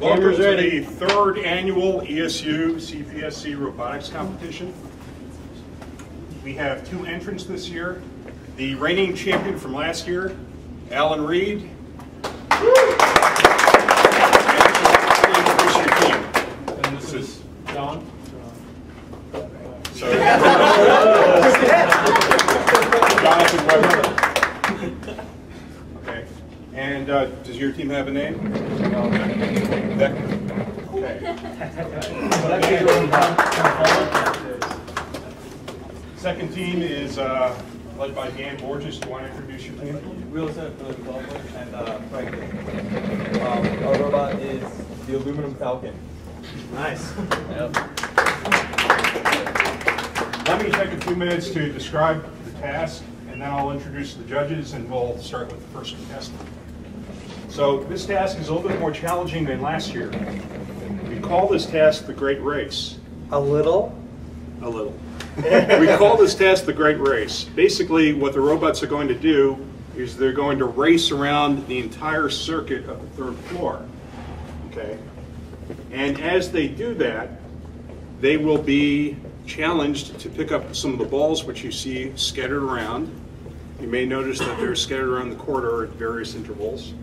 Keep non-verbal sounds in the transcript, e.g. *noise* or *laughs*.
Welcome Camera's to ready. the third annual ESU CPSC robotics competition. We have two entrants this year. The reigning champion from last year, Alan Reed. Introduce. And this is Don. So- *laughs* Jonathan Weber. Okay. And uh, does your team have a name? Beck? Okay. Second team is uh, led by Dan Borges. Do you want to introduce your team? Will Center for the developer and uh, Franklin. Um, our robot is the aluminum falcon. Nice. Let me take a few minutes to describe the task, and then I'll introduce the judges, and we'll start with the first contestant. So this task is a little bit more challenging than last year. We call this task the Great Race. A little. A little. we call this task the Great Race. Basically, what the robots are going to do is they're going to race around the entire circuit of the third floor. Okay? And as they do that, they will be challenged to pick up some of the balls which you see scattered around. You may notice that they're scattered around the corridor at various intervals.